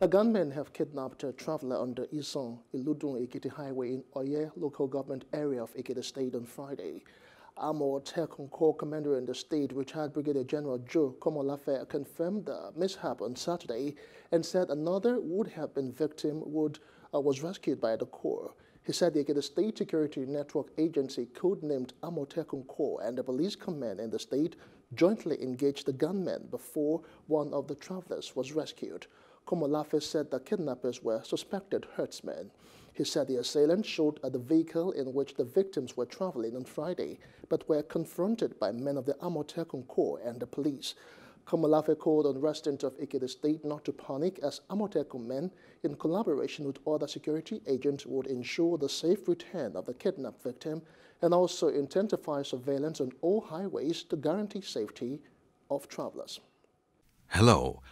The gunmen have kidnapped a traveler on the Isan Iludun Ekiti Highway in Oye local government area of Ekiti State on Friday. Amotekun Corps Commander in the state, retired Brigadier General Joe Komolafe, confirmed the mishap on Saturday and said another would have been victim would uh, was rescued by the Corps. He said the Ekiti State Security Network Agency, codenamed Amotekun Corps, and the police command in the state jointly engaged the gunmen before one of the travelers was rescued. Komolafe said the kidnappers were suspected herdsmen. He said the assailants shot at the vehicle in which the victims were traveling on Friday, but were confronted by men of the Amotekun Corps and the police. Komolafe called on residents of Ekiti State not to panic as Amotekun men, in collaboration with other security agents, would ensure the safe return of the kidnapped victim and also intensify surveillance on all highways to guarantee safety of travelers. Hello,